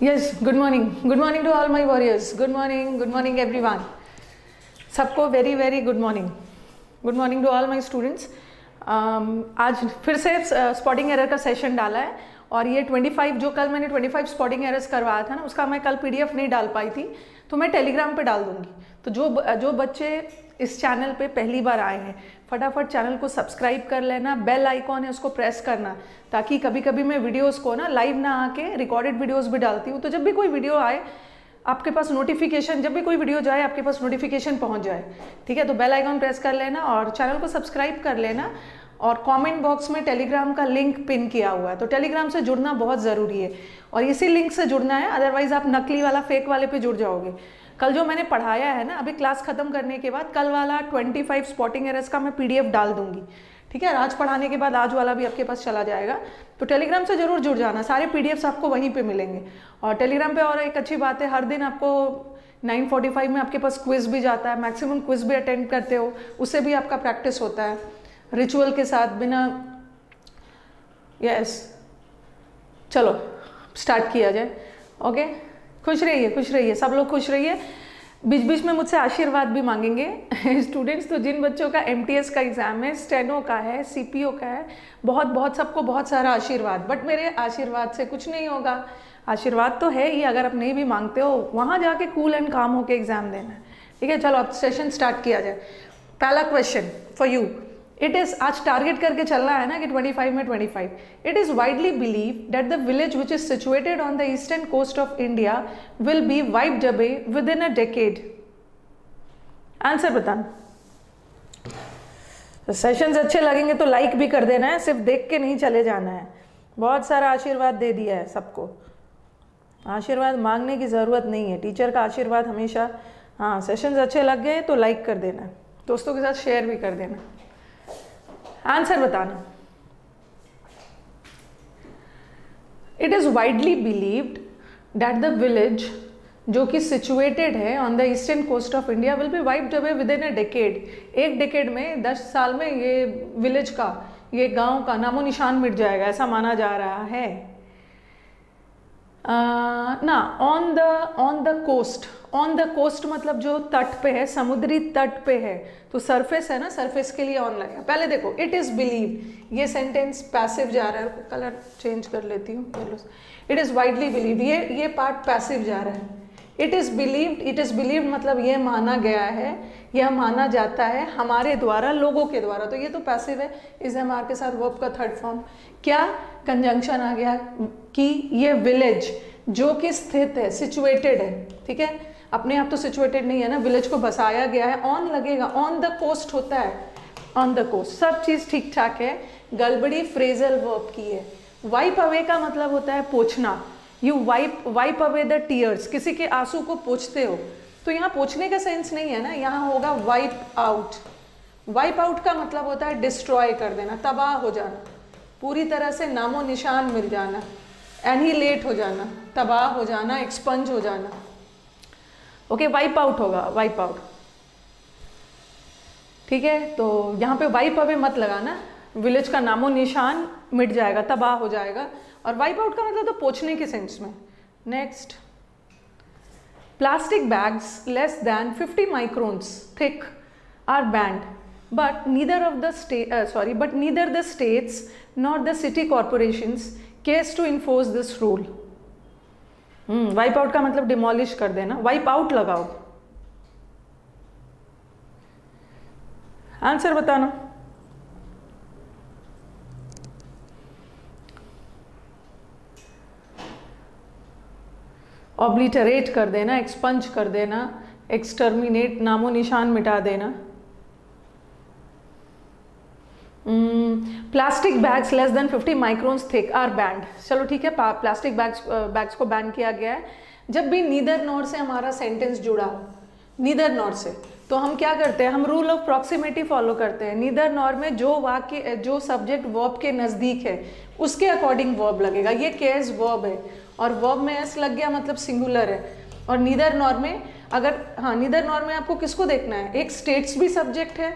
Yes, good morning. Good morning to all my warriors. Good morning, good morning everyone. सबको very very good morning good morning to all my students आज फिर से spotting error का session डाला है और ये 25 जो कल मैंने 25 स्पॉटिंग एरर्स करवाया था ना उसका मैं कल पीडीएफ नहीं डाल पाई थी तो मैं टेलीग्राम पे डाल दूँगी तो जो जो बच्चे इस चैनल पे पहली बार आए हैं फटाफट चैनल को सब्सक्राइब कर लेना, बेल आइकॉन है, उसको प्रेस करना, ताकि कभी कभी मैं वीडियोस को ना लाइव ना आके रिकॉर्डेड वीडियोस भी डालती हूँ। तो जब भी कोई वीडियो आए, आपके पास नोटिफिकेशन जब भी कोई वीडियो जाए, आपके पास नोटिफिकेशन पहुँच जाए। ठीक है? तो बेल आइकॉन प्रेस कर लेना और चैनल को सब्सक्राइब कर लेना और कमेंट बॉक्स में टेलीग्राम का लिंक पिन किया हुआ है। तो टेलीग्राम से जुड़ना बहुत ज़रूरी है और इसी लिंक से जुड़ना है अदरवाइज़ आप नकली वाला फेक वाले पे जुड़ जाओगे। कल जो मैंने पढ़ाया है ना, अभी क्लास खत्म करने के बाद, कल वाला 25 स्पॉटिंग एरर्स का मैं पीडीएफ डाल दूँगी। ठीक है? आज पढ़ाने के बाद आज वाला भी आपके पास चला जाएगा। तो टेलीग्राम से ज़रूर जुड़ जाना। सारे पीडीएफ्स आपको वहीं पे मिलेंगे। और टेलीग्राम पे और एक अच्छी बात है, हर दिन आपको 9:45 में आपके पास क्विज भी जाता है। मैक्सिमम क्विज भी अटेंड करते हो, उससे भी आपका प्रैक्टिस होता है। रिचुअल के साथ बिना यस yes. चलो स्टार्ट किया जाए। ओके खुश रहिए खुश रहिए। सब लोग खुश रहिए। बीच बीच में मुझसे आशीर्वाद भी मांगेंगे। स्टूडेंट्स तो जिन बच्चों का एमटीएस का एग्ज़ाम है, स्टेनो का है सीपीओ का है, बहुत बहुत सबको बहुत सारा आशीर्वाद। बट मेरे आशीर्वाद से कुछ नहीं होगा। आशीर्वाद तो है ही, अगर आप नहीं भी मांगते हो, वहाँ जाके कूल एंड काम होके एग्ज़ाम देना। ठीक है, चलो, अब सेशन स्टार्ट किया जाए। पहला question for you it is आज टारगेट करके चलना है ना कि 25 में 25 it is widely believe that the village which is situated on the eastern coast of India will be wiped away within a decade answer बताना सेशंस अच्छे लगेंगे तो लाइक भी कर देना है, सिर्फ़ देख के नहीं चले जाना है। बहुत सारा आशीर्वाद दे दिया है सबको। आशीर्वाद मांगने की ज़रूरत नहीं है। टीचर का आशीर्वाद हमेशा हाँ सेशंस अच्छे लग गए तो लाइक कर देना दोस्तों के साथ शेयर भी कर देना। आंसर बताना। It is widely believed that the village जो कि सिचुएटेड है on the eastern coast of India will be wiped away within a decade एक डेकेड में, दस साल में ये विलेज का, ये गाँव का नामो निशान मिट जाएगा, ऐसा माना जा रहा है। ना on the on the coast on the coast मतलब जो तट पे है, समुद्री तट पे है तो सरफेस है ना सरफेस के लिए ऑन लगेगा पहले देखो इट इज़ बिलीव ये सेंटेंस पैसिव जा रहा है कलर चेंज कर लेती हूँ इट इज़ वाइडली बिलीव ये ये पार्ट पैसिव जा रहा है। It is believed it is believed मतलब ये माना गया है, यह माना जाता है हमारे द्वारा, लोगों के द्वारा। तो ये तो पैसिव है, इस एम आर के साथ वर्ब का थर्ड फॉर्म क्या कंजंक्शन आ गया कि ये विलेज जो कि स्थित है सिचुएटेड है, ठीक है? अपने आप तो सिचुएटेड नहीं है ना विलेज को बसाया गया है ऑन लगेगा ऑन द कोस्ट होता है ऑन द कोस्ट सब चीज़ ठीक ठाक है, गड़बड़ी फ्रेजल वर्ब की है। वाइप अवे का मतलब होता है पोछना। You wipe wipe away the tears किसी के आँसू को पोछते हो। तो यहाँ पोछने का सेंस नहीं है ना, यहाँ होगा वाइप आउट वाइप आउट का मतलब होता है डिस्ट्रॉय कर देना, तबाह हो जाना। पूरी तरह से नामो निशान मिल जाना। एनहीलेट हो जाना, तबाह हो जाना एक्सपंज हो जाना। ओके वाइप आउट होगा वाइप आउट ठीक है? तो यहाँ पे वाइप अवे मत लगाना। विलेज का नामो निशान मिट जाएगा तबाह हो जाएगा। और वाइप आउट का मतलब तो पोछने के सेंस में। Next plastic bags less than 50 microns thick are banned but neither of the state uh, sorry but neither the states nor the city corporations to enforce this rule. Wipe out का मतलब demolish कर देना। Wipe out लगाओ। Answer बताना। Obliterate कर देना expunge कर देना एक्सटर्मिनेट नामो निशान मिटा देना। Plastic bags less than 50 microns thick are banned चलो ठीक है प्लास्टिक बैग्स बैग्स को बैन किया गया है। जब भी नीदर नॉर से हमारा सेंटेंस जुड़ा, नीदर नॉर से तो हम क्या करते हैं, हम रूल ऑफ़ प्रॉक्सिमिटी फॉलो करते हैं। नीदर नॉर में जो वाक्य जो सब्जेक्ट वर्ब के नज़दीक है, उसके अकॉर्डिंग वर्ब लगेगा। ये केस वर्ब है, और वर्ब में एस लग गया मतलब सिंगुलर है। और नीदर नॉर में अगर हाँ नीदर नॉर में आपको किसको देखना है? एक स्टेट्स भी सब्जेक्ट है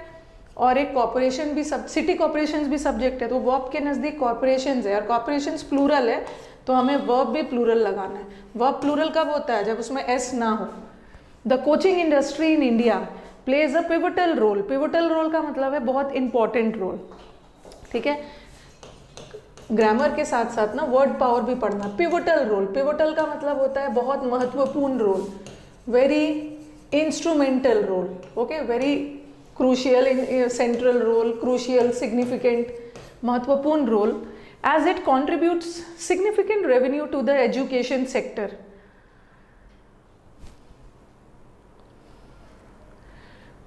और एक कॉरपोरेशन भी सब सिटी कॉरपोरेशन भी सब्जेक्ट है तो वर्ब के नज़दीक कॉरपोरेशन है, और कॉरपोरेशन प्लूरल है तो हमें वर्ब भी प्लूरल लगाना है। वर्ब प्लूरल कब होता है? जब उसमें एस ना हो। The coaching industry in India plays a pivotal role pivotal role का मतलब है बहुत इंपॉर्टेंट रोल ठीक है? ग्रामर के साथ साथ ना वर्ड पावर भी पढ़ना। पिवटल रोल पिवटल का मतलब होता है बहुत महत्वपूर्ण role very instrumental role okay very crucial in central role crucial significant महत्वपूर्ण role as it contributes significant revenue to the education sector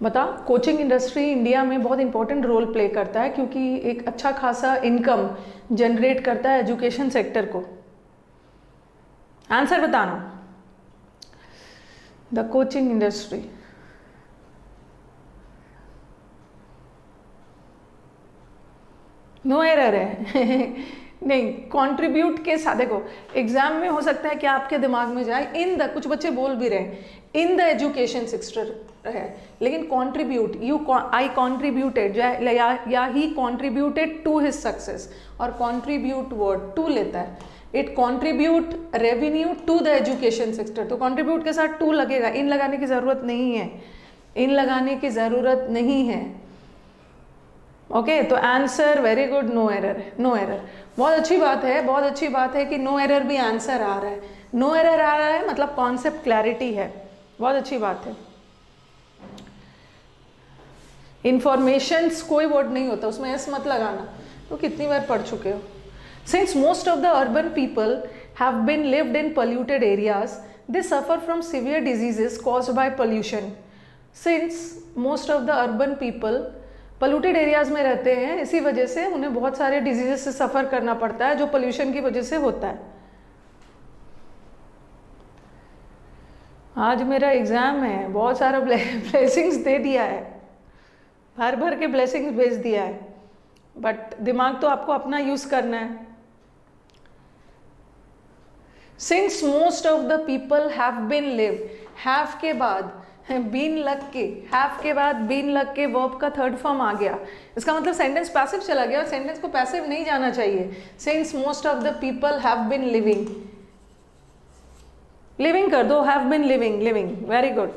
बता कोचिंग इंडस्ट्री इंडिया में बहुत इंपॉर्टेंट रोल प्ले करता है क्योंकि एक अच्छा खासा इनकम जनरेट करता है एजुकेशन सेक्टर को। आंसर बताना। The coaching industry no error है। नहीं कंट्रीब्यूट के साथ देखो एग्ज़ाम में हो सकता है कि आपके दिमाग में जाए इन द कुछ बच्चे बोल भी रहे इन द एजुकेशन सिक्सटर है लेकिन कंट्रीब्यूट यू आई कॉन्ट्रीब्यूटेड या, या he contributed to his success और कॉन्ट्रीब्यूट वर्ड टू लेता है। It contribute revenue to the education sector तो कॉन्ट्रीब्यूट के साथ टू लगेगा इन लगाने की ज़रूरत नहीं है। इन लगाने की ज़रूरत नहीं है। ओके तो answer very good no error no error बहुत अच्छी बात है, बहुत अच्छी बात है कि नो एरर भी आंसर आ रहा है। नो एरर आ रहा है मतलब कॉन्सेप्ट क्लैरिटी है। बहुत अच्छी बात है। इंफॉर्मेशन कोई वर्ड नहीं होता, उसमें एस मत लगाना। तो कितनी बार पढ़ चुके हो? Since most of the urban people have been lived in polluted areas they suffer from severe diseases cause by pollution since most of the urban people polluted areas में रहते हैं, इसी वजह से उन्हें बहुत सारे डिजीजेस से सफ़र करना पड़ता है, जो पोल्यूशन की वजह से होता है। आज मेरा एग्ज़ाम है, बहुत सारा ब्लेसिंग्स दे दिया है। भर भर के ब्लेसिंग्स भेज दिया है। बट दिमाग तो आपको अपना यूज़ करना है। Since most of the people have been live have के बाद बीन लग के हैव के बाद बीन लग के वर्ब का थर्ड फॉर्म आ गया। इसका मतलब सेंटेंस पैसिव चला गया और सेंटेंस को पैसिव नहीं जाना चाहिए। Since most of the people have been living living कर दो have been living living very good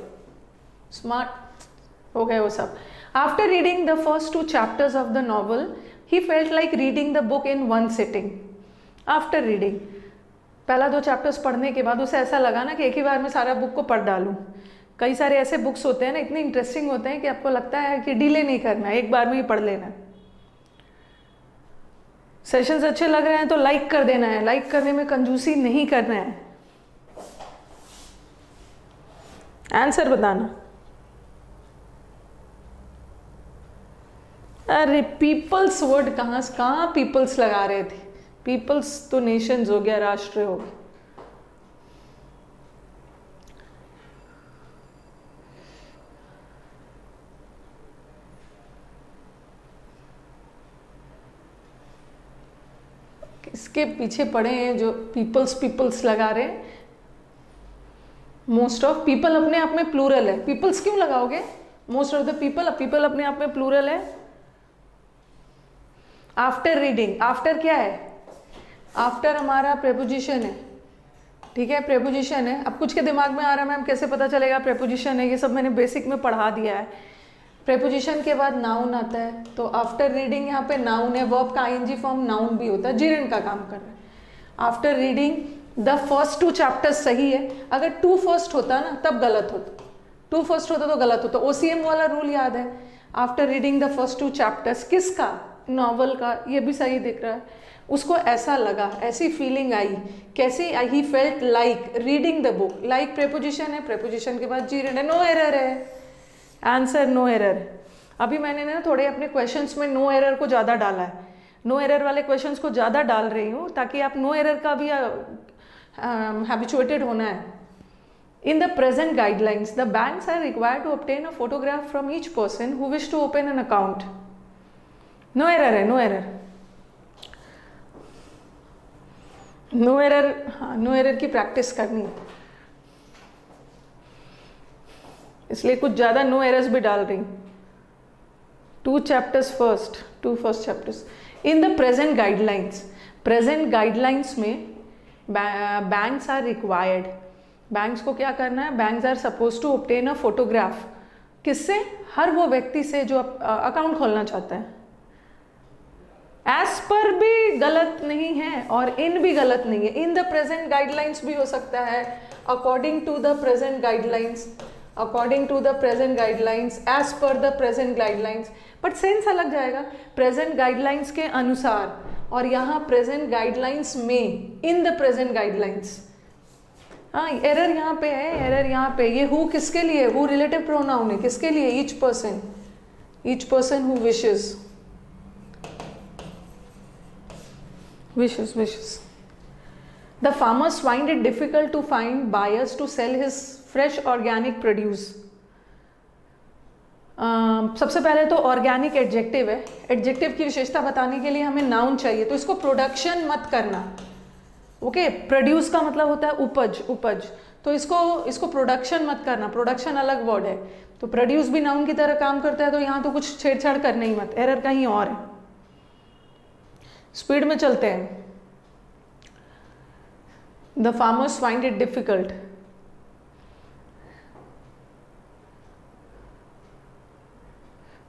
smart हो गए वो सब। After reading the first two chapters of the novel he felt like reading the book in one sitting after reading पहला दो chapters पढ़ने के बाद उसे ऐसा लगा ना कि एक ही बार में सारा बुक को पढ़ डालूं। कई सारे ऐसे बुक्स होते हैं ना, इतने इंटरेस्टिंग होते हैं कि आपको लगता है कि डिले नहीं करना है एक बार में ही पढ़ लेना। सेशंस अच्छे लग रहे हैं तो लाइक कर देना है लाइक करने में कंजूसी नहीं करना है। आंसर बताना। अरे पीपल्स वर्ड कहाँ कहाँ पीपल्स लगा रहे थे? पीपल्स तो नेशंस हो गया, राष्ट्र हो गया। इसके पीछे पड़े हैं जो पीपल्स पीपल्स लगा रहे हैं। मोस्ट ऑफ़ पीपल अपने आप में प्लूरल है। पीपल्स क्यों लगाओगे? Most of the people people अपने आप में प्लूरल है। आफ्टर रीडिंग आफ्टर क्या है? आफ्टर हमारा प्रेपोजिशन है। ठीक है प्रेपोजिशन है। अब कुछ के दिमाग में आ रहा है, मैम, कैसे पता चलेगा प्रेपोजिशन है? ये सब मैंने बेसिक में पढ़ा दिया है। प्रेपोजिशन के बाद नाउन आता है तो आफ्टर रीडिंग यहाँ पे नाउन है वर्ब का आईएनजी फॉर्म नाउन भी होता है जिरन का काम कर रहा है। After reading the first two chapters सही है, अगर टू फ़र्स्ट होता ना, तब गलत होता। टू फ़र्स्ट होता तो गलत होता ओसीएम वाला रूल याद है। After reading the first two chapters किसका? नॉवल का, ये भी सही दिख रहा है। उसको ऐसा लगा, ऐसी फीलिंग आई, कैसे he felt like reading the book like preposition है प्रेपोजिशन के बाद जी है नो एरर है। आंसर नो एरर अभी मैंने ना थोड़े अपने क्वेश्चंस में नो एरर को ज़्यादा डाला है। नो एरर वाले क्वेश्चंस को ज़्यादा डाल रही हूँ ताकि आप नो एरर का भी हैबिचुएटेड होना है। In the present guidelines the banks are required to obtain a photograph from each person who wish to open an account no error है नो एरर नो एरर हाँ नो एरर की practice करनी है। इसलिए कुछ ज़्यादा नो एरर्स भी डाल रही। Two chapters first two first chapters in the present guidelines present guidelines में बैंक्स आर रिक्वायर्ड बैंक्स को क्या करना है? Banks are suppose to obtain a photograph किससे? हर वो व्यक्ति से जो अकाउंट खोलना चाहता है। एज पर भी गलत नहीं है और इन भी गलत नहीं है। इन द प्रेजेंट गाइडलाइंस भी हो सकता है। According to the present guidelines according to the present guidelines as per the present guidelines but sense अलग जाएगा। प्रेजेंट गाइडलाइंस के अनुसार और यहाँ प्रेजेंट गाइडलाइंस में इन द प्रेजेंट गाइडलाइंस हाँ एरर यहाँ पे है एरर यहाँ पे। ये हु किसके लिए? हु रिलेटिव प्रोनाउन है? किसके लिए? Each person each person who wishes wishes wishes the farmers find it difficult to find buyers to sell his fresh organic uh, सबसे पहले तो ऑर्गेनिक एडजेक्टिव है। एडजेक्टिव की विशेषता बताने के लिए हमें नाउन चाहिए तो इसको प्रोडक्शन मत करना। Okay okay? प्रोड्यूस का मतलब होता है उपज उपज। तो इसको इसको प्रोडक्शन मत करना। प्रोडक्शन अलग वर्ड है। तो प्रोड्यूस भी नाउन की तरह काम करता है तो यहाँ तो कुछ छेड़छाड़ करना ही मत। एरर कहीं और है। स्पीड में चलते हैं। The farmers find it difficult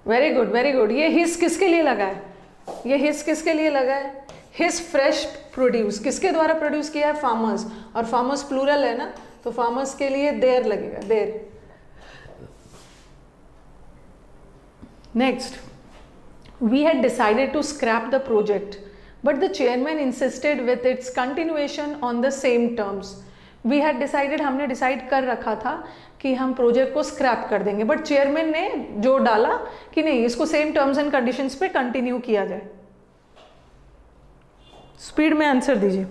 very good very good ये हिस किसके लिए लगा है? ये हिस किसके लिए लगा है? हिस फ्रेश प्रोड्यूस किसके द्वारा प्रोड्यूस किया है? फार्मर्स और फार्मर्स प्लूरल है ना? तो फार्मर्स के लिए देर लगेगा, their. Next we had decided to scrap the project but the chairman insisted with its continuation on the same terms. We had decided, हमने डिसाइड कर रखा था कि हम प्रोजेक्ट को स्क्रैप कर देंगे। बट चेयरमैन ने जो डाला कि नहीं, इसको सेम टर्म्स एंड कंडीशंस पे कंटिन्यू किया जाए। स्पीड में आंसर दीजिए।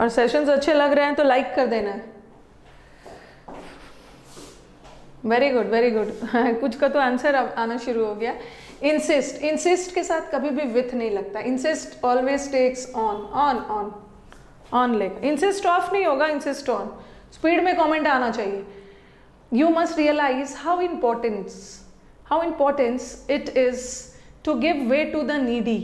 और सेशंस अच्छे लग रहे हैं तो लाइक कर देना है। वेरी गुड वेरी गुड कुछ का तो आंसर आना शुरू हो गया। इंसिस्ट इंसिस्ट के साथ कभी भी विथ नहीं लगता। Insist always takes on on on on leg insist off नहीं होगा इंसिस्ट ऑन स्पीड में कमेंट आना चाहिए। You must realise how importance how importance it is to give way to the needy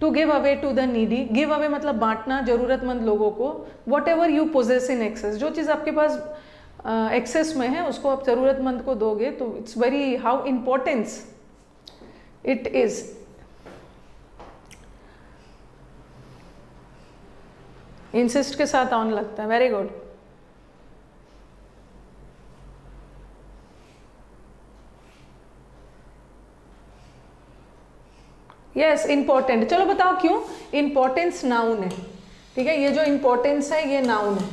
to give away to the needy give away मतलब बांटना जरूरतमंद लोगों को। Whatever you possess in excess जो चीज़ आपके पास एक्सेस uh, में है उसको आप ज़रूरतमंद को दोगे तो it's very how importance it is insist के साथ ऑन लगता है. वेरी गुड यस इंपॉर्टेंट चलो बताओ क्यों? इंपॉर्टेंस नाउन है. ठीक है? ये जो इंपॉर्टेंस है, ये नाउन है.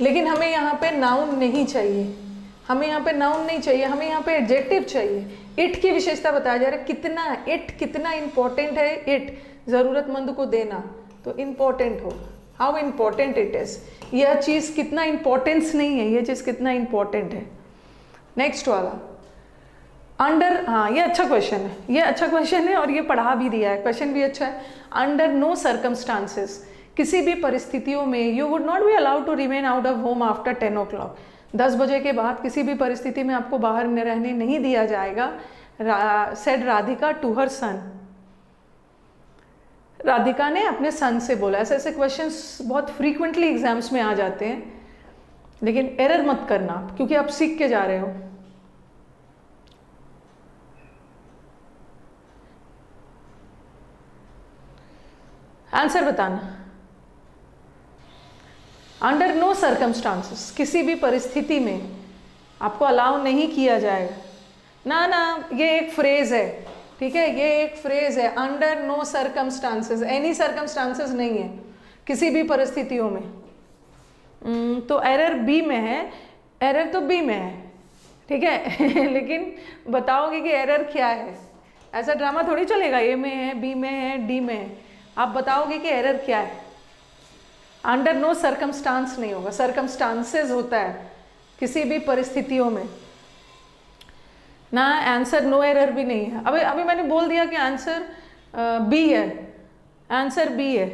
लेकिन हमें यहाँ पे नाउन नहीं चाहिए. हमें यहाँ पे नाउन नहीं चाहिए. हमें यहाँ पे एडजेक्टिव चाहिए. इट की विशेषता बताया जा रहा है. कितना इट कितना इंपॉर्टेंट है? इट ज़रूरतमंद को देना. तो इंपॉर्टेंट हो। हाउ इंपॉर्टेंट इट इज़ यह चीज़ कितना इंपॉर्टेंस नहीं है यह चीज़ कितना इंपॉर्टेंट है। नेक्स्ट वाला। अंडर हाँ ये अच्छा क्वेश्चन है। ये अच्छा क्वेश्चन है और ये पढ़ा भी दिया है। क्वेश्चन भी अच्छा है। अंडर नो सर्कमस्टांसेस किसी भी परिस्थितियों में you would not be allowed to remain out of home after ten o'clock दस बजे के बाद किसी भी परिस्थिति में आपको बाहर रहने नहीं दिया जाएगा। Said Radhika to her son Radhika ने अपने सन से बोला। ऐसे ऐसे क्वेश्चन बहुत फ्रीक्वेंटली एग्ज़ाम्स में आ जाते हैं। लेकिन एरर मत करना, क्योंकि आप सीख के जा रहे हो। आंसर बताना। अंडर नो सर्कमस्टांसिस किसी भी परिस्थिति में आपको अलाउ नहीं किया जाएगा। ना ना, ये एक फ्रेज है। ठीक है ये एक फ्रेज है under no circumstances any circumstances नहीं है किसी भी परिस्थितियों में। hmm, तो एरर बी में है एरर तो बी में है ठीक है लेकिन बताओगे कि एरर क्या है? ऐसा ड्रामा थोड़ी चलेगा ए में है बी में है डी में है। आप बताओगे कि एरर क्या है? अंडर नो सरकमस्टांस नहीं होगा सरकमस्टांसेस होता है किसी भी परिस्थितियों में। ना आंसर नो एरर भी नहीं है। अभी अभी मैंने बोल दिया कि आंसर बी है। आंसर बी है।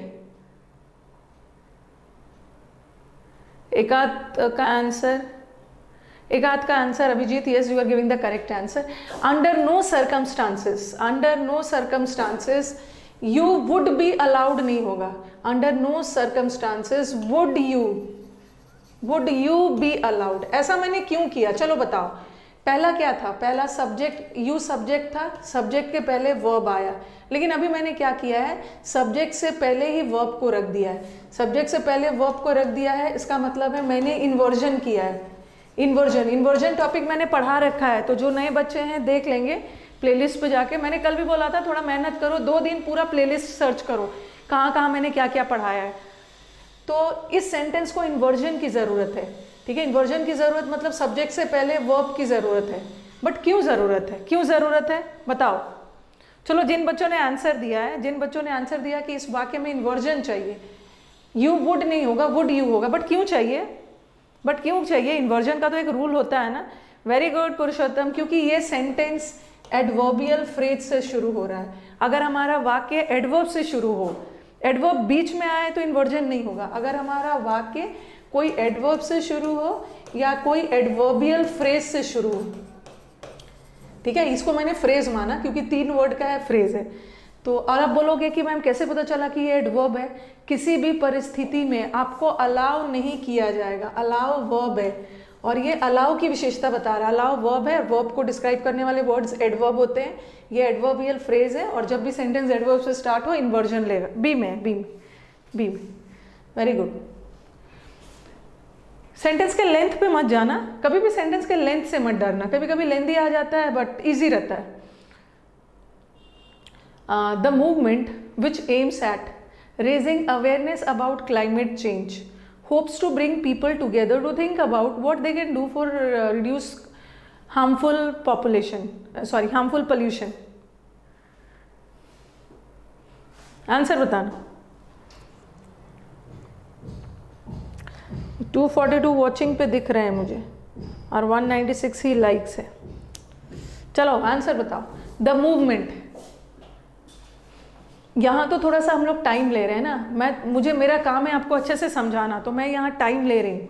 एकाध का आंसर एक आध का answer Abhijeet yes you are giving the correct answer under no circumstances under no circumstances you would be allowed नहीं होगा। Under no circumstances would you would you be allowed ऐसा मैंने क्यों किया? चलो बताओ। पहला क्या था? पहला सब्जेक्ट यू सब्जेक्ट था। सब्जेक्ट के पहले वर्ब आया। लेकिन अभी मैंने क्या किया है? सब्जेक्ट से पहले ही वर्ब को रख दिया है। सब्जेक्ट से पहले वर्ब को रख दिया है, इसका मतलब है मैंने इन्वर्जन किया है। इन्वर्जन इन्वर्जन टॉपिक मैंने पढ़ा रखा है। तो जो नए बच्चे हैं, देख लेंगे प्लेलिस्ट पे जाके। मैंने कल भी बोला था, थोड़ा मेहनत करो, दो दिन पूरा प्लेलिस्ट सर्च करो। कहाँ कहाँ मैंने क्या क्या पढ़ाया है? तो इस सेंटेंस को इन्वर्जन की ज़रूरत है। ठीक है इन्वर्जन की ज़रूरत मतलब सब्जेक्ट से पहले वर्ब की ज़रूरत है। बट क्यों ज़रूरत है? क्यों ज़रूरत है? बताओ। चलो, जिन बच्चों ने आंसर दिया है, जिन बच्चों ने आंसर दिया कि इस वाक्य में इन्वर्जन चाहिए यू वुड नहीं होगा वुड यू होगा बट क्यों चाहिए? बट क्यों चाहिए? इन्वर्जन का तो एक रूल होता है ना। वेरी गुड पुरुषोत्तम, क्योंकि ये सेंटेंस एडवर्बियल फ्रेज से शुरू हो रहा है। अगर हमारा वाक्य एडवर्ब से शुरू हो एडवर्ब बीच में आए तो इन्वर्जन नहीं होगा। अगर हमारा वाक्य कोई एडवर्ब से शुरू हो या कोई एडवर्बियल फ्रेज से शुरू हो। ठीक है, इसको मैंने फ्रेज माना क्योंकि तीन वर्ड का है फ्रेज है। तो और आप बोलोगे कि मैम कैसे पता चला कि ये एडवर्ब है? किसी भी परिस्थिति में आपको अलाउ नहीं किया जाएगा। अलाउ वर्ब है। और ये अलाउ की विशेषता बता रहा है। अलाउ वर्ब है वर्ब को डिस्क्राइब करने वाले वर्ड्स एडवर्ब होते हैं। ये एडवर्बियल फ्रेज है और जब भी सेंटेंस एडवर्ब से स्टार्ट हो इन्वर्जन लेगा। बी में बी में बी में। वेरी गुड सेंटेंस के लेंथ पे मत जाना। कभी भी सेंटेंस के लेंथ से मत डरना। कभी कभी लेंदी आ जाता है बट इजी रहता है। The movement which aims at raising awareness about climate change hopes to bring people together to think about what they can do for reduce harmful population sorry harmful pollution answer बताना। 242 watching पे दिख रहे हैं मुझे। और 196 he likes है। चलो answer बताओ। द मूवमेंट यहाँ तो थोड़ा सा हम लोग टाइम ले रहे हैं ना। मैं, मुझे, मेरा काम है आपको अच्छे से समझाना तो मैं यहाँ टाइम ले रही हूँ।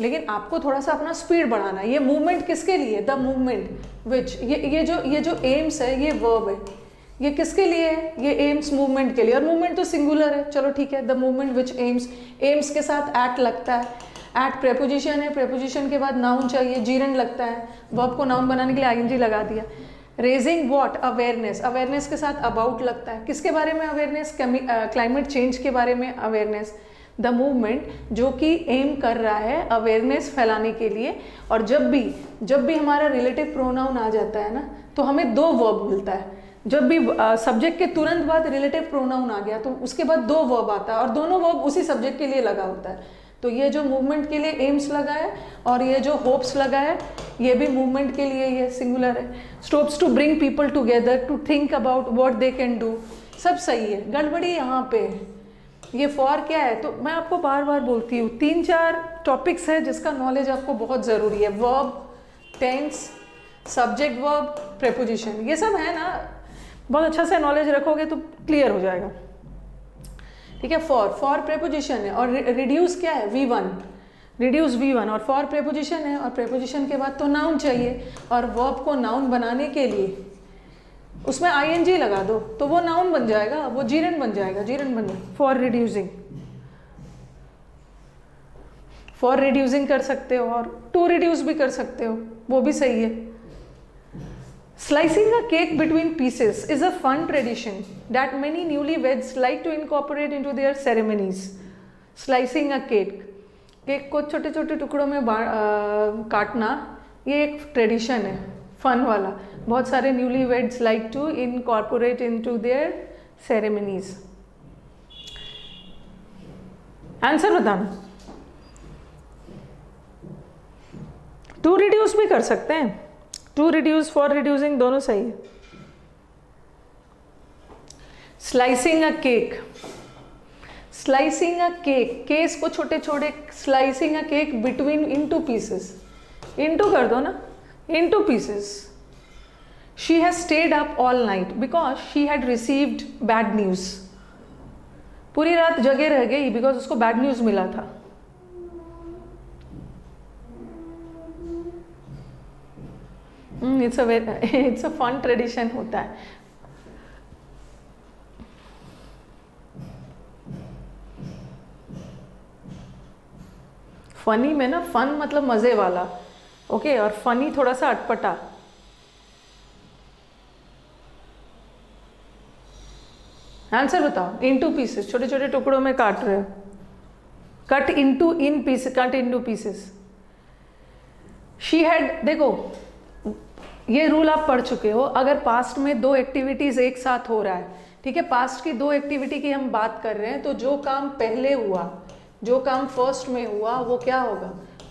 लेकिन आपको थोड़ा सा अपना स्पीड बढ़ाना ये मूवमेंट किसके लिए? द मूवमेंट विच ये ये जो ये जो एम्स है, ये वर्ब है। ये किसके लिए है? ये एम्स मूवमेंट के लिए। और मूवमेंट तो सिंगुलर है। चलो ठीक है the movement which aims aims के साथ एट लगता है। एट प्रेपोजिशन है। प्रेपोजिशन के बाद नाउन चाहिए, जीरन लगता है। वर्ब को नाउन बनाने के लिए आईएनजी लगा दिया। रेजिंग वॉट अवेयरनेस अवेयरनेस के साथ अबाउट लगता है। किसके बारे में अवेयरनेस क्लाइमेट चेंज के बारे में अवेयरनेस द मूवमेंट जो कि एम कर रहा है अवेयरनेस फैलाने के लिए। और जब भी जब भी हमारा रिलेटिव प्रोनाउन आ जाता है ना तो हमें दो वर्ब मिलता है। जब भी सब्जेक्ट के तुरंत बाद रिलेटिव प्रोनाउन आ गया तो उसके बाद दो वर्ब आता है और दोनों वर्ब उसी सब्जेक्ट के लिए लगा होता है। तो ये जो मूवमेंट के लिए एम्स लगा है और ये जो होप्स लगा है ये भी मूवमेंट के लिए ये सिंगुलर है। Stops to bring people together to think about what they can do सब सही है, गड़बड़ी यहाँ पे है। ये फॉर क्या है? तो मैं आपको बार बार बोलती हूँ, तीन चार टॉपिक्स है जिसका नॉलेज आपको बहुत ज़रूरी है। Verb tense subject verb preposition ये सब है ना बहुत अच्छा से नॉलेज रखोगे तो क्लियर हो जाएगा। ठीक है? फॉर फॉर प्रेपोजिशन है। और रिड्यूस क्या है? V one reduce V one और फॉर प्रेपोजिशन है। और प्रेपोजिशन के बाद तो नाउन चाहिए। और वर्ब को नाउन बनाने के लिए उसमें आई एन जी लगा दो। तो वो नाउन बन जाएगा। वो जीरन बन जाएगा। जीरन बन जाएगा। फॉर रिड्यूसिंग फॉर रिड्यूसिंग कर सकते हो। और टू रिड्यूस भी कर सकते हो। वो भी सही है। Slicing a cake between pieces is a fun tradition that many newlyweds like to incorporate into their ceremonies. Slicing a cake. Cake को छोटे छोटे टुकड़ों में काटना ये एक ट्रेडिशन है फन वाला बहुत सारे newlyweds like to incorporate into their ceremonies answer बताना टू रिड्यूस भी कर सकते हैं टू रिड्यूस, फॉर रिड्यूसिंग, दोनों सही है। Slicing a cake. Slicing a cake, cake को छोटे छोटे slicing a cake between into pieces into कर दो ना। Into pieces she has stayed up all night because she had received bad news पूरी रात जगे रह गई बिकॉज़ उसको बैड न्यूज़ मिला था। It's a it's a fun tradition होता है। फनी में ना फन मतलब मज़े वाला। Okay okay? और फनी थोड़ा सा अटपटा। आंसर बताओ इन टू पीसेस छोटे छोटे टुकड़ों में काट रहे हो। Cut into in piece cut into pieces she had देखो ये रूल आप पढ़ चुके हो। अगर पास्ट में दो एक्टिविटीज़ एक साथ हो रहा है, ठीक है? पास्ट की दो एक्टिविटी की हम बात कर रहे हैं तो जो काम पहले हुआ, जो काम फ़र्स्ट में हुआ, वो क्या होगा?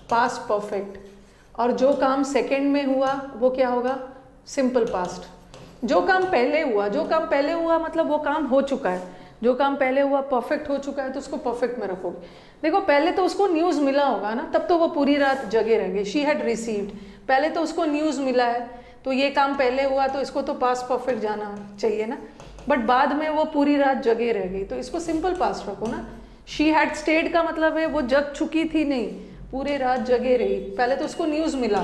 पास्ट परफेक्ट और जो काम सेकेंड में हुआ, वो क्या होगा? सिंपल पास्ट जो काम पहले हुआ, जो काम पहले हुआ मतलब वो काम हो चुका है। जो काम पहले हुआ परफेक्ट हो चुका है तो उसको परफेक्ट में रखोगे। देखो, पहले तो उसको न्यूज़ मिला होगा ना, तब तो वो पूरी रात जगे रहेंगे। शी हैड रिसीव्ड पहले तो उसको न्यूज़ मिला है। तो ये काम पहले हुआ तो इसको तो पास परफेक्ट जाना चाहिए ना। बट बाद में वो पूरी रात जगे रह गई तो इसको सिंपल पास रखो ना। शी हैड स्टेड का मतलब है वो जग चुकी थी नहीं पूरे रात जगे रही। पहले तो उसको न्यूज़ मिला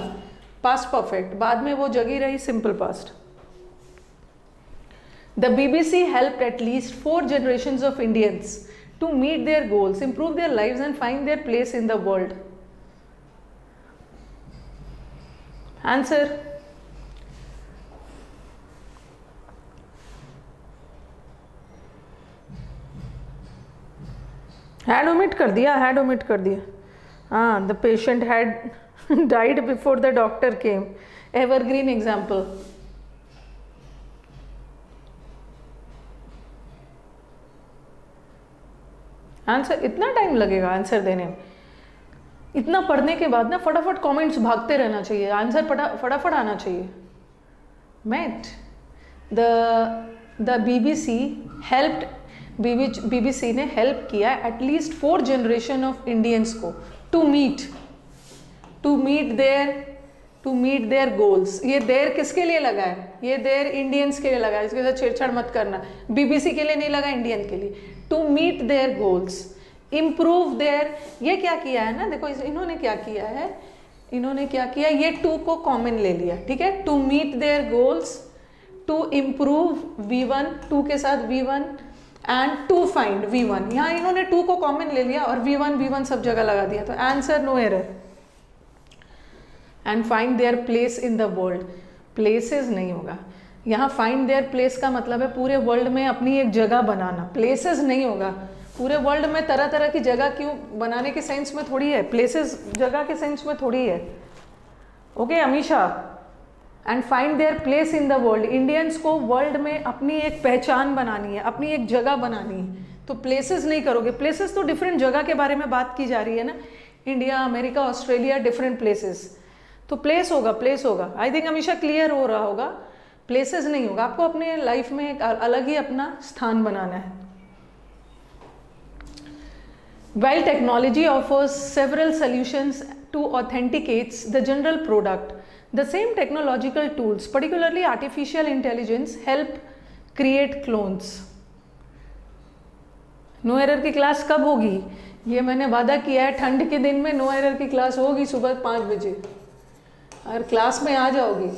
पास्ट परफेक्ट बाद में वो जगी रही simple past the BBC help at least four generations of Indians to meet their goals, improve their lives, and find their place in the world. Answer? Had omit कर दिया had omit कर दिया हाँ the patient had died before the doctor came. Evergreen example. Answer इतना time लगेगा answer देने में। इतना पढ़ने के बाद ना फटाफट कमेंट्स भागते रहना चाहिए आंसर फटाफट आना चाहिए। Mat the the B B C help B B C ने हेल्प किया at least four generation of Indians को to meet to meet their to meet their goals ये देर किसके लिए लगा है? ये देर इंडियंस के लिए लगा है। इसके साथ छेड़छाड़ मत करना। बीबीसी के लिए नहीं लगा इंडियन के लिए। To meet their goals improve their ये क्या किया है ना? देखो इन्होंने क्या किया है? इन्होंने क्या किया? ये टू को कॉमन ले लिया, ठीक है? To meet their goals to improve V one two के साथ V one and to find V one यहाँ इन्होंने टू को कॉमन ले लिया और वी वन वी वन सब जगह लगा दिया। तो answer no error and find their place in the world places नहीं होगा। यहाँ फाइंड देयर प्लेस का मतलब है पूरे वर्ल्ड में अपनी एक जगह बनाना। प्लेसेस नहीं होगा। पूरे वर्ल्ड में तरह तरह की जगह क्यों? बनाने के सेंस में थोड़ी है। प्लेसेस जगह के सेंस में थोड़ी है। Okay Amisha and find their place in the world Indians को वर्ल्ड में अपनी एक पहचान बनानी है, अपनी एक जगह बनानी है। तो प्लेसेस नहीं करोगे। प्लेसेस तो डिफरेंट जगह के बारे में बात की जा रही है ना? India America Australia different places तो प्लेस होगा प्लेस होगा। आई थिंक हमेशा क्लियर हो रहा होगा। प्लेसेस नहीं होगा। आपको अपने लाइफ में एक अलग ही अपना स्थान बनाना है। While technology offers several solutions to authenticates the general product the same technological tools particularly artificial intelligence help create clones no error की क्लास कब होगी? ये मैंने वादा किया है, ठंड के दिन में नो एरर की क्लास होगी सुबह पाँच बजे। और क्लास में आ जाओगी।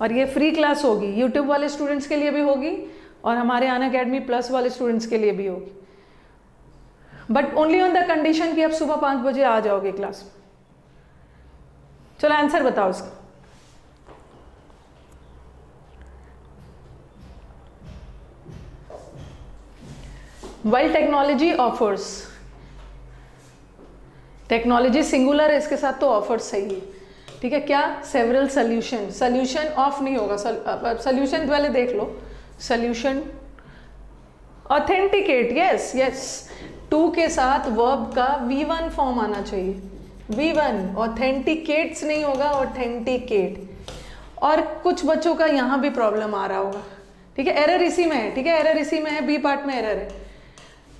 और ये फ्री क्लास होगी। यूट्यूब वाले स्टूडेंट्स के लिए भी होगी और हमारे अन अकेडमी प्लस वाले स्टूडेंट्स के लिए भी होगी। But only on the condition कि आप सुबह पाँच बजे आ जाओगे क्लास में चलो आंसर बताओ इसका while technology offers technology singular है, इसके साथ तो ऑफर्स सही है। ठीक है, क्या? सेवरल सोल्यूशन सोल्यूशन ऑफ़ नहीं होगा। सोल्यूशन पहले देख लो। Solution authenticate yes yes to के साथ वर्ब का वी वन फॉर्म आना चाहिए। वी वन ऑथेंटिकेट्स नहीं होगा ऑथेंटिकेट और कुछ बच्चों का यहाँ भी प्रॉब्लम आ रहा होगा। ठीक है एरर इसी में है। ठीक है एरर इसी में है बी पार्ट में एरर है।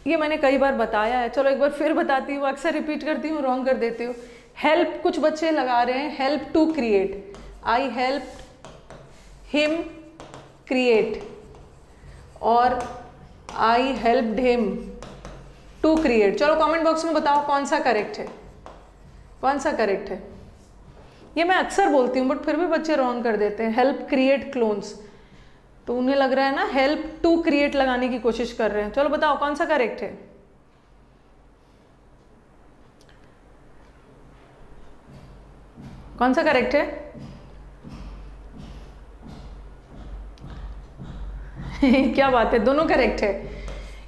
ये मैंने कई बार बताया है। चलो एक बार फिर बताती हूँ, अक्सर रिपीट करती हूँ रॉन्ग कर देती हूँ। हेल्प कुछ बच्चे लगा रहे हैं help to create I help him create और I help him to create चलो कमेंट बॉक्स में बताओ कौन सा करेक्ट है। कौन सा करेक्ट है? ये मैं अक्सर बोलती हूँ बट फिर भी बच्चे रॉन्ग कर देते हैं। हेल्प क्रिएट क्लोन्स तो उन्हें लग रहा है ना हेल्प टू क्रिएट लगाने की कोशिश कर रहे हैं। चलो बताओ, कौन सा करेक्ट है? कौन सा करेक्ट है? क्या बात है, दोनों करेक्ट है।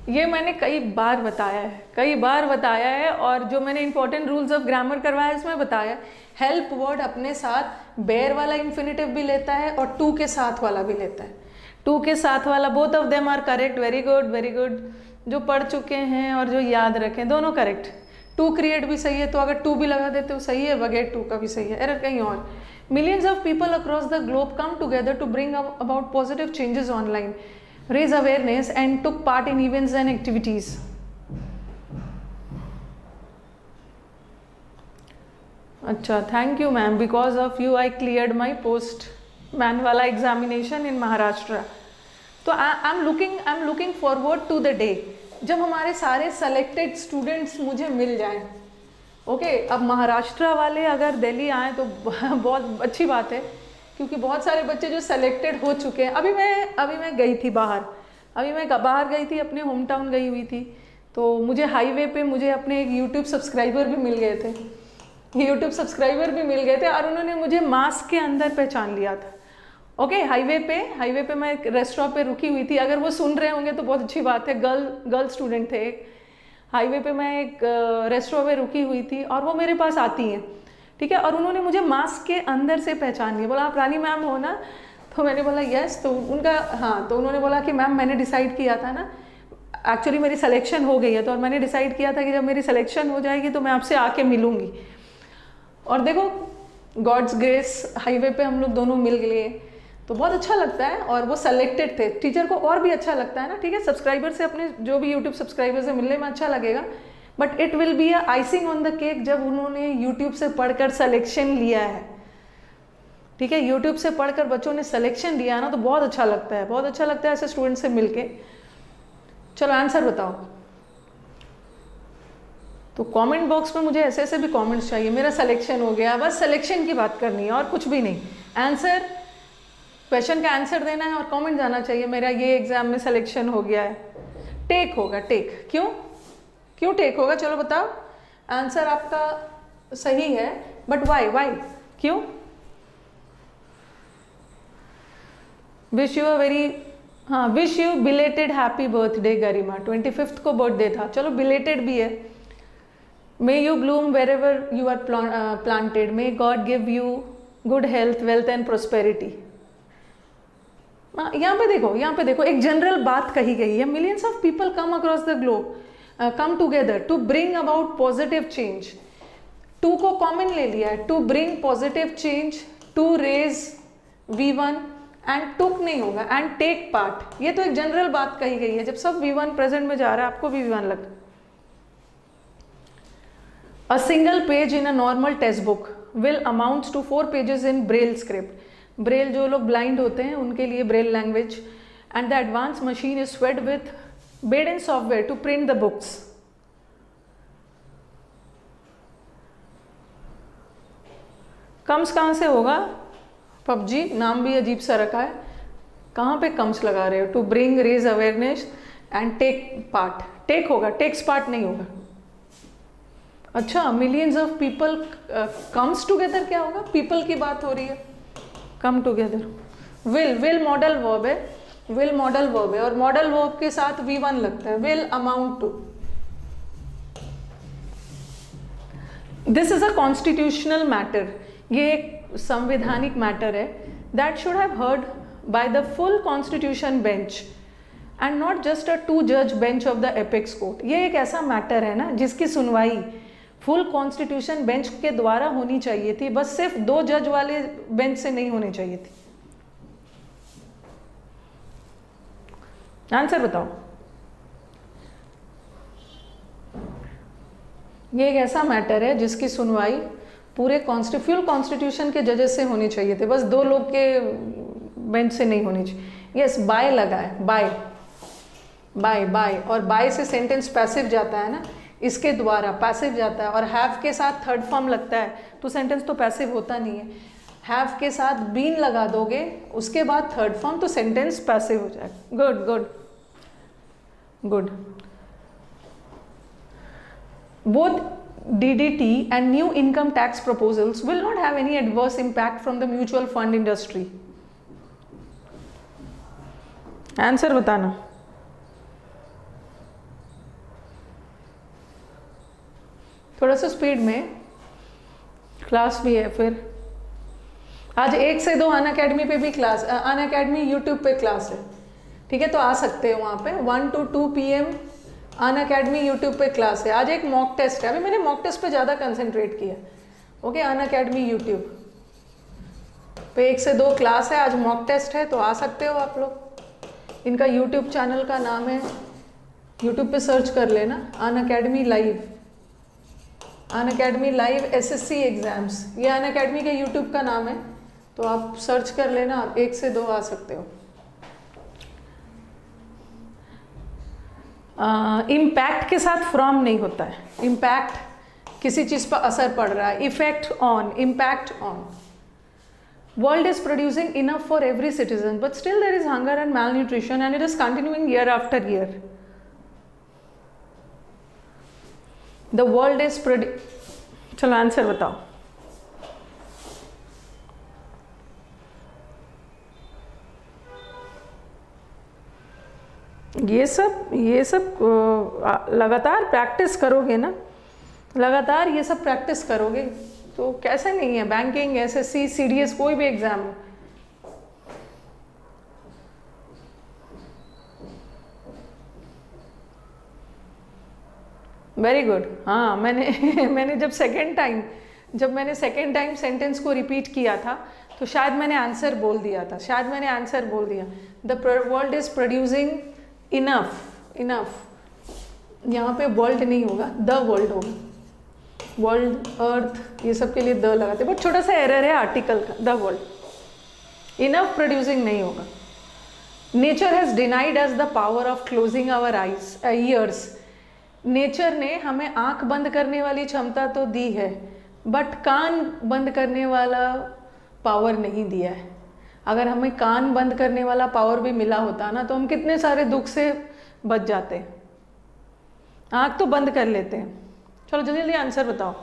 ये मैंने कई बार बताया है, कई बार बताया है और जो मैंने इंपॉर्टेंट रूल्स ऑफ़ ग्रामर करवाया इसमें बताया हेल्प वर्ड अपने साथ बेयर वाला इन्फिनेटिव भी लेता है और टू के साथ वाला भी लेता है। टू के साथ वाला both of them are correct very good very good जो पढ़ चुके हैं और जो याद रखें, दोनों करेक्ट टू क्रिएट भी सही है तो अगर टू भी लगा देते हो, सही है, बगैर टू का भी सही है. एरर कहीं और. Millions of people across the globe come together to bring about positive changes online raise awareness and took part in events and activities. अच्छा thank you ma'am because of you I clear my post main वाला examination in Maharashtra तो I am looking I am looking forward to the day जब हमारे सारे selected students मुझे मिल जाएँ। Okay okay, अब महाराष्ट्र वाले अगर दिल्ली आए तो बहुत अच्छी बात है क्योंकि बहुत सारे बच्चे जो सेलेक्टेड हो चुके हैं। अभी मैं अभी मैं गई थी बाहर। अभी मैं बाहर गई थी अपने होम टाउन गई हुई थी। तो मुझे हाईवे पे मुझे अपने एक यूट्यूब सब्सक्राइबर भी मिल गए थे। यूट्यूब सब्सक्राइबर भी मिल गए थे और उन्होंने मुझे मास्क के अंदर पहचान लिया था। ओके okay, हाईवे पे हाईवे पे मैं रेस्टोरेंट पे रुकी हुई थी। अगर वो सुन रहे होंगे तो बहुत अच्छी बात है। गर्ल गर्ल स्टूडेंट थे हाईवे पे मैं एक रेस्टोरेंट पे रुकी हुई थी और वो मेरे पास आती हैं। ठीक है? और उन्होंने मुझे मास्क के अंदर से पहचान लिया। बोला आप रानी मैम हो ना? तो मैंने बोला यस तो उनका हाँ तो उन्होंने बोला कि मैम मैंने डिसाइड किया था ना। एक्चुअली मेरी सिलेक्शन हो गई है। तो और मैंने डिसाइड किया था कि जब मेरी सिलेक्शन हो जाएगी तो मैं आपसे आके मिलूँगी। और देखो गॉड्स ग्रेस हाईवे पे हम लोग दोनों मिल गए। तो बहुत अच्छा लगता है और वो सेलेक्टेड थे। टीचर को और भी अच्छा लगता है ना, ठीक है? सब्सक्राइबर से अपने जो भी यूट्यूब सब्सक्राइबर से मिलने में अच्छा लगेगा। But it will be a icing on the cake जब उन्होंने यूट्यूब से पढ़कर सेलेक्शन लिया है। ठीक है? यूट्यूब से पढ़कर बच्चों ने सलेक्शन लिया है ना तो बहुत अच्छा लगता है। बहुत अच्छा लगता है ऐसे स्टूडेंट से मिलके। चलो आंसर बताओ। तो कमेंट बॉक्स में मुझे ऐसे ऐसे भी कमेंट्स चाहिए। मेरा सिलेक्शन हो गया। बस सिलेक्शन की बात करनी है और कुछ भी नहीं। आंसर क्वेश्चन का आंसर देना है और कमेंट जाना चाहिए। मेरा ये एग्ज़ाम में सिलेक्शन हो गया है। टेक होगा टेक क्यों? क्यों टेक होगा? चलो बताओ। आंसर आपका सही है बट वाई वाई क्यों? विश यू अ वेरी हाँ wish you belated happy birthday Garima twenty fifth को बर्थडे था। चलो बिलेटेड भी है। May you bloom wherever you are planted may God give you good health wealth and prosperity यहाँ पे देखो, यहाँ पे देखो, एक जनरल बात कही गई है। Millions of people come across the globe come together to bring about positive change to को कॉमन ले लिया है to bring positive change to raise V one and took नहीं होगा एंड टेक पार्ट ये तो एक जनरल बात कही गई है। जब सब वी वन प्रेजेंट में जा रहा है, आपको भी वी वन लग a single page in a normal text book will amount to four pages in Braille script Braille जो लोग ब्लाइंड होते हैं, उनके लिए Braille language and the advance machine is swayed with bed in software to print the books comes कहाँ से होगा? PUBG, नाम भी अजीब सा रखा है. कहाँ पे कम्स लगा रहे हो? To bring raise awareness and take part take होगा टेक्स पार्ट नहीं होगा. अच्छा millions of people comes together क्या होगा? पीपल की बात हो रही है. Come together will will modal verb है विल मॉडल वर्ब है, और मॉडल वर्ब के साथ वी वन लगता है will amount to this is a constitutional matter ये एक संवैधानिक मैटर है. That should have heard by the full constitution bench and not just a two जज bench of the apex court ये एक ऐसा मैटर है ना, जिसकी सुनवाई फुल कॉन्स्टिट्यूशन बेंच के द्वारा होनी चाहिए थी, बस सिर्फ़ दो जज वाले बेंच से नहीं होनी चाहिए थी। आंसर बताओ। ये एक ऐसा मैटर है जिसकी सुनवाई पूरे कॉन्स्टिट्यूल कॉन्स्टिट्यूशन के जजेस से होनी चाहिए थे, बस दो लोग के बेंच से नहीं होनी चाहिए। यस बाय लगा है बाय बाय बाय और बाय से सेंटेंस पैसिव जाता है ना इसके द्वारा पैसिव जाता है और हैव के साथ थर्ड फॉर्म लगता है तो सेंटेंस तो पैसिव होता नहीं है। हैव के साथ बीन लगा दोगे, उसके बाद थर्ड फॉर्म तो सेंटेंस पैसिव हो जाएगा good good good both DDT and new income tax proposals will not have any adverse impact from the mutual fund industry. Answer बताना। थोड़ा सा स्पीड में। क्लास भी है फिर। आज एक से दो अन अकेडमी पे भी क्लास अन अकेडमी यूट्यूब पे क्लास है। ठीक है तो आ सकते हो वहाँ पे। One two two P M Unacademy YouTube पे क्लास है। आज एक मॉक टेस्ट है। अभी मैंने मॉक टेस्ट पे ज़्यादा कंसंट्रेट किया। ओके अन अकेडमी यूट्यूब पे एक से दो क्लास है। आज मॉक टेस्ट है तो आ सकते हो आप लोग। इनका यूट्यूब चैनल का नाम है। यूट्यूब पे सर्च कर लेना। Unacademy live Unacademy live S S C exams ये अन अकेडमी के यूट्यूब का नाम है तो आप सर्च कर लेना, आप एक से दो आ सकते हो। इम्पैक्ट के साथ फ्रॉम नहीं होता है। इम्पैक्ट किसी चीज़ पर असर पड़ रहा है। Effect on impact on world is producing enough for every citizen but still there is hunger and malnutrition and it is continuing year after year world is produ- चलो आंसर बताओ। ये सब ये सब लगातार प्रैक्टिस करोगे ना? लगातार ये सब प्रैक्टिस करोगे तो कैसे नहीं है? बैंकिंग एसएससी सीडीएस कोई भी एग्ज़ाम हो। वेरी गुड हाँ मैंने मैंने जब सेकेंड टाइम जब मैंने सेकेंड टाइम सेंटेंस को रिपीट किया था तो शायद मैंने आंसर बोल दिया था। शायद मैंने आंसर बोल दिया। The world is producing enough enough यहाँ पे वर्ल्ड नहीं होगा द वर्ल्ड होगा। वर्ल्ड अर्थ ये सब के लिए द लगाते बट छोटा सा एरर है आर्टिकल का द वर्ल्ड इनफ प्रोड्यूसिंग नहीं होगा। Nature has denied edge the power of closing our eyes years nature ने हमें आँख बंद करने वाली क्षमता तो दी है बट कान बंद करने वाला पावर नहीं दिया है। अगर हमें कान बंद करने वाला पावर भी मिला होता ना तो हम कितने सारे दुख से बच जाते। आँख तो बंद कर लेते हैं। चलो जल्दी जल्दी आंसर बताओ।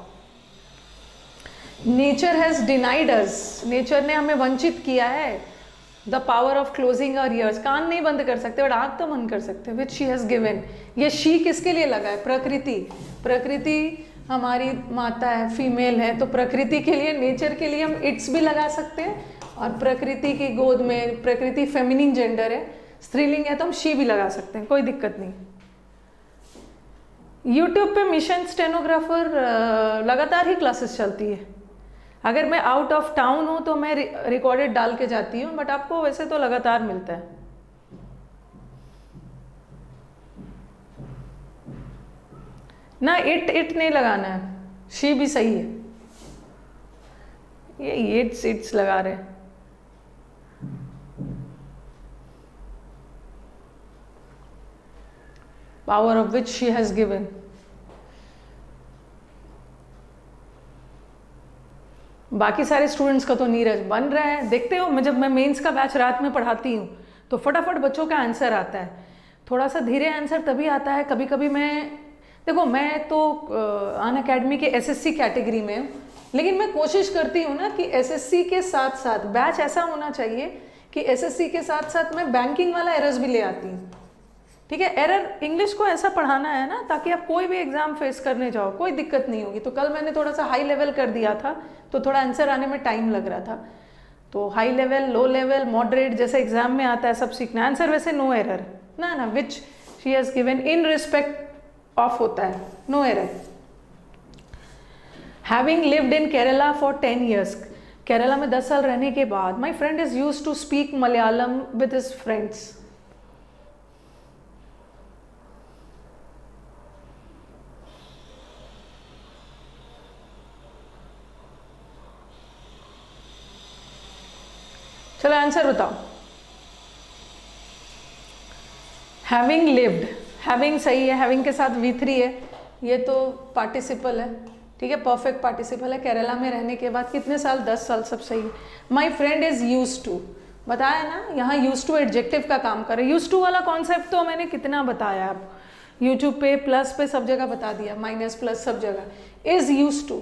Nature has denied us nature ने हमें वंचित किया है। The power of closing our ears कान नहीं बंद कर सकते बट आँख तो बंद कर सकते विच शी हैज़ गिवन ये शी किसके लिए लगा है? प्रकृति। प्रकृति हमारी माता है फीमेल है तो प्रकृति के लिए नेचर के लिए हम इट्स भी लगा सकते हैं, और प्रकृति की गोद में, प्रकृति फेमिनिन जेंडर है, स्त्रीलिंग है तो हम शी भी लगा सकते हैं, कोई दिक्कत नहीं। यूट्यूब पे मिशन स्टेनोग्राफर लगातार ही क्लासेस चलती है। अगर मैं आउट ऑफ़ टाउन हूँ तो मैं रिकॉर्डेड डाल के जाती हूँ बट आपको वैसे तो लगातार मिलता है। ना इट इट नहीं लगाना है। शी भी सही है। ये इट्स इट्स लगा रहे हैं। Power of which she has given. बाकी सारे स्टूडेंट्स का तो नीरज बन रहा है। देखते हो, मैं जब मैं मेंस का बैच रात में पढ़ाती हूँ तो फटाफट बच्चों का आंसर आता है। थोड़ा सा धीरे आंसर तभी आता है कभी कभी मैं, देखो, मैं तो अन अकेडमी के एसएससी कैटेगरी में हूँ, लेकिन मैं कोशिश करती हूँ ना कि एसएससी के साथ साथ बैच ऐसा होना चाहिए कि एसएससी के साथ साथ मैं बैंकिंग वाला एरर्स भी ले आती हूँ। ठीक है एरर इंग्लिश को ऐसा पढ़ाना है ना, ताकि आप कोई भी एग्ज़ाम फेस करने जाओ, कोई दिक्कत नहीं होगी। तो कल मैंने थोड़ा सा हाई लेवल कर दिया था तो थोड़ा आंसर आने में टाइम लग रहा था। तो high level low level moderate जैसे एग्ज़ाम में आता है, सब सीखना आंसर वैसे नो एरर ना ना which she has given in respect of होता है। No error having lived in Kerala for ten years Kerala में दस साल रहने के बाद my friend is use to speak Malayalam with his friends चलो आंसर बताओ हैविंग लिव्ड हैविंग सही है हैविंग के साथ वी थ्री है ये तो पार्टिसिपल है ठीक है परफेक्ट पार्टिसिपल है केरला में रहने के बाद कितने साल दस साल सब सही है my friend is use to बताया ना यहाँ यूज़ टू एडजेक्टिव का काम करे यूज़ टू वाला कॉन्सेप्ट तो मैंने कितना बताया आप यूट्यूब पे प्लस पे सब जगह बता दिया माइनस प्लस सब जगह is use to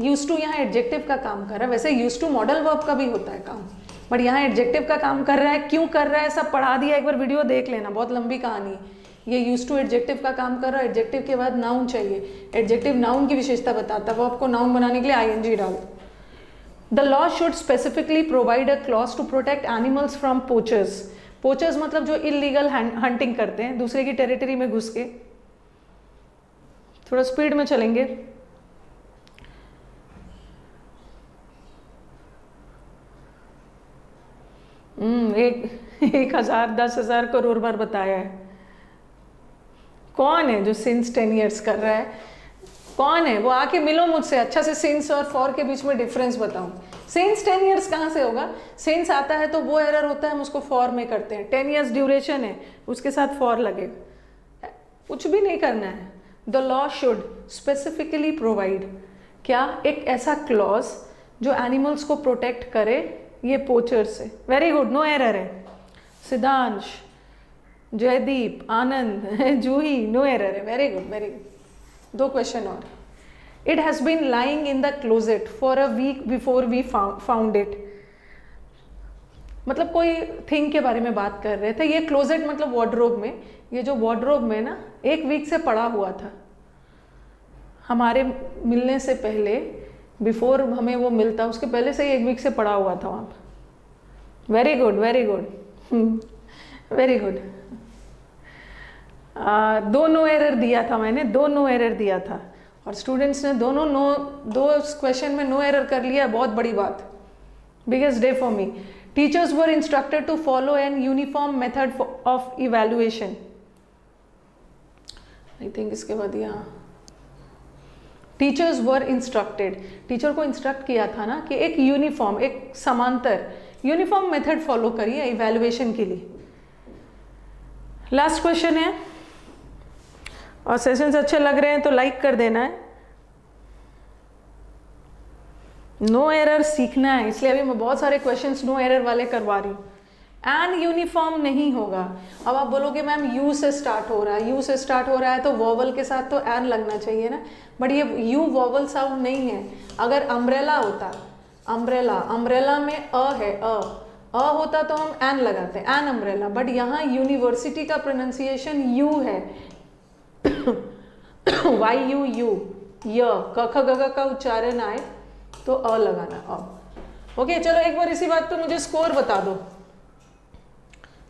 use to यहाँ एडजेक्टिव का काम कर रहा है वैसे यूज़ टू मॉडल वर्ब का भी होता है काम बट यहाँ एडजेक्टिव का काम कर रहा है, क्यों कर रहा है सब पढ़ा दिया, एक बार वीडियो देख लेना, बहुत लंबी कहानी। ये यूज़ टू एडजेक्टिव का काम कर रहा है एडजेक्टिव के बाद नाउन चाहिए। एडजेक्टिव नाउन की विशेषता बताता है वो आपको नाउन बनाने के लिए आई एन जी डाल। The law should specifically provide a clause to protect animals from poachers poachers मतलब जो इलीगल हंटिंग करते हैं, दूसरे की टेरिटरी में घुस के। थोड़ा स्पीड में चलेंगे। एक एक हज़ार, दस हज़ार करोड़ बार बताया है। कौन है जो सिंस टेन ईयर्स कर रहा है? कौन है? वो आके मिलो मुझसे अच्छा से सिंस और फॉर के बीच में डिफरेंस बताऊँ। सिंस टेन ईयर्स कहाँ से होगा? सिंस आता है तो वो एरर होता है, हम उसको फॉर में करते हैं। टेन ईयर्स ड्यूरेशन है, उसके साथ फॉर लगेगा। कुछ भी नहीं करना है। The law should specifically provide क्या? एक ऐसा क्लॉज जो एनिमल्स को प्रोटेक्ट करे ये पोचर से। वेरी गुड नो एरर है। सिद्धांश, जयदीप, आनंद, जूही नो एरर है। वेरी गुड वेरी गुड दो क्वेश्चन और। It has been lying in the closet for a week before we found it मतलब कोई थिंग के बारे में बात कर रहे थे। ये क्लोजेट मतलब वार्ड्रोब में। ये जो वार्ड्रोब में ना, एक वीक से पड़ा हुआ था। हमारे मिलने से पहले बिफोर हमें वो मिलता, उसके पहले से ही एक वीक से पड़ा हुआ था वहाँ पर। Very good very good very good दो नो एरर दिया था मैंने दो नो एरर दिया था। और स्टूडेंट्स ने दोनों नो दो क्वेश्चन में नो एरर कर लिया, बहुत बड़ी बात। Biggest day for me teachers were instructed to follow an uniform method of evaluation I think इसके बाद यहाँ टीचर्स वर इंस्ट्रक्टेड टीचर को इंस्ट्रक्ट किया था ना कि एक यूनिफॉर्म एक समांतर यूनिफॉर्म मेथड फॉलो करिए इवेल्युएशन के लिए। लास्ट क्वेश्चन है। और सेशंस अच्छे लग रहे हैं तो लाइक कर देना है। नो no एरर सीखना है, इसलिए अभी मैं बहुत सारे क्वेश्चंस नो एरर वाले करवा रही हूँ। एन यूनिफॉर्म नहीं होगा। अब आप बोलोगे मैम यू से स्टार्ट हो रहा है। यू से स्टार्ट हो रहा है तो वॉवल के साथ तो एन लगना चाहिए ना। बट ये यू वॉवल साउंड नहीं है। अगर अम्ब्रेला होता अम्ब्रेला अम्ब्रेला में अ है अ। अ होता तो हम एन लगाते हैं एन अम्ब्रेला बट यहाँ यूनिवर्सिटी का प्रोनाउंसिएशन यू है। वाई यू यू य क ख ग का उच्चारण आए तो अ लगाना अ। ओके okay, चलो एक बार इसी बात पे मुझे स्कोर बता दो।